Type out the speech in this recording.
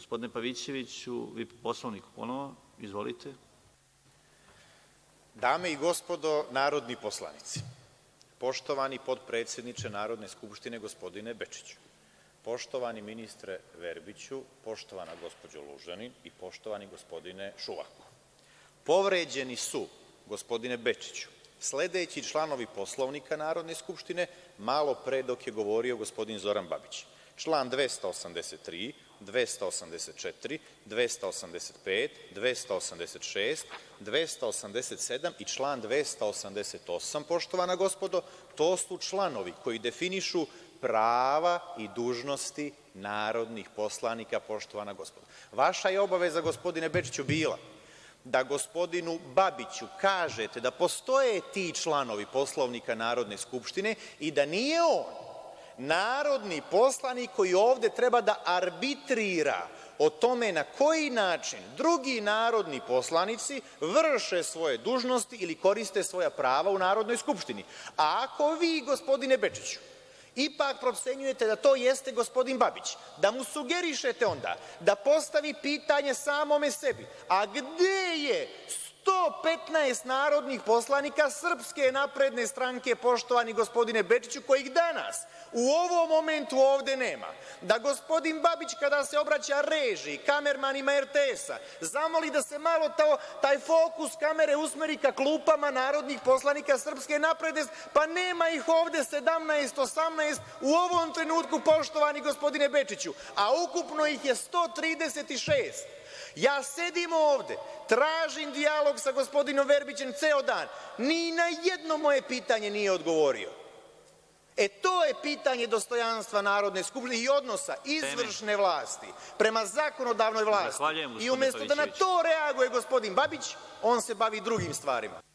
Gospodine Pavićeviću, vi po Poslovniku ponovo. Izvolite. Dame i gospodo narodni poslanici, poštovani potpredsedniče Narodne skupštine gospodine Bečiću, poštovani ministre Verbiću, poštovana gospođo Lužanin i poštovani gospodine Šuvako, povređeni su, gospodine Bečiću, sledeći članovi Poslovnika Narodne skupštine malopre dok je govorio gospodin Zoran Babić: član 283, 284, 285, 286, 287. i član 288, poštovana gospodo. To su članovi koji definišu prava i dužnosti narodnih poslanika, poštovana gospodo. Vaša je obaveza, gospodine Bečiću, bila da gospodinu Babiću kažete da postoje ti članovi Poslovnika Narodne skupštine i da nije on narodni poslanik koji ovde treba da arbitrira o tome na koji način drugi narodni poslanici vrše svoje dužnosti ili koriste svoja prava u Narodnoj skupštini. A ako vi, gospodine Bečiću, ipak procenjujete da to jeste gospodin Babić, da mu sugerišete onda da postavi pitanje samome sebi – a gde je 115 narodnih poslanika Srpske napredne stranke, poštovani gospodine Bečiću, kojih danas u ovom momentu ovde nema, da gospodin Babić kada se obraća režiji, kamermanima RTS-a, zamoli da se malo taj fokus kamere usmeri ka klupama narodnih poslanika Srpske napredne pa nema ih ovde 17, 18 u ovom trenutku, poštovani gospodine Bečiću, a ukupno ih je 136. Ja sedim ovde, tražim dijalog sa gospodinom Verbićem ceo dan, ni na jedno moje pitanje nije odgovorio. E, to je pitanje dostojanstva Narodne skupštine i odnosa izvršne vlasti prema zakonodavnoj vlasti. I umesto da na to reaguje gospodin Babić, on se bavi drugim stvarima.